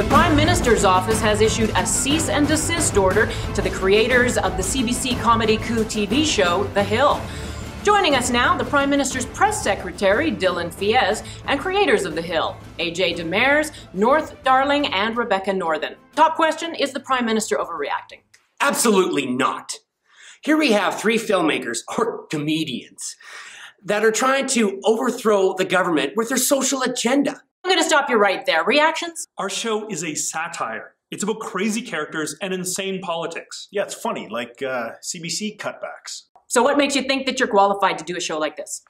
The Prime Minister's office has issued a cease and desist order to the creators of the CBC comedy coup TV show, The Hill. Joining us now, the Prime Minister's press secretary, Dylan Fies, and creators of The Hill, AJ Demers, North Darling, and Rebecca Northan. Top question Is the Prime Minister overreacting? Absolutely not. Here we have three filmmakers, or comedians, that are trying to overthrow the government with their social agenda. I'm going to stop you right there. Reactions? Our show is a satire. It's about crazy characters and insane politics. Yeah, it's funny, like uh, CBC cutbacks. So, what makes you think that you're qualified to do a show like this?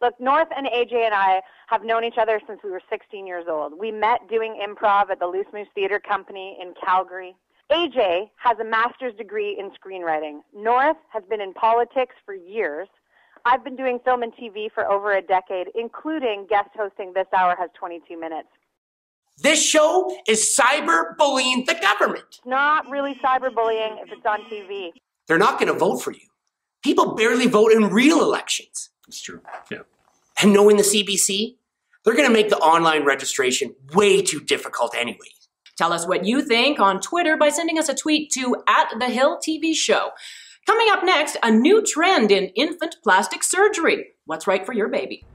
Look, North and AJ and I have known each other since we were 16 years old. We met doing improv at the Loose Moose Theater Company in Calgary. AJ has a master's degree in screenwriting. North has been in politics for years. I've been doing film and TV for over a decade, including guest hosting This Hour Has 22 Minutes. This show is cyberbullying the government. It's not really cyberbullying if it's on TV. They're not going to vote for you. People barely vote in real elections. It's true. Yeah. And knowing the CBC, they're going to make the online registration way too difficult anyway. Tell us what you think on Twitter by sending us a tweet to at the Hill TV Show. Coming up next, a new trend in infant plastic surgery. What's right for your baby?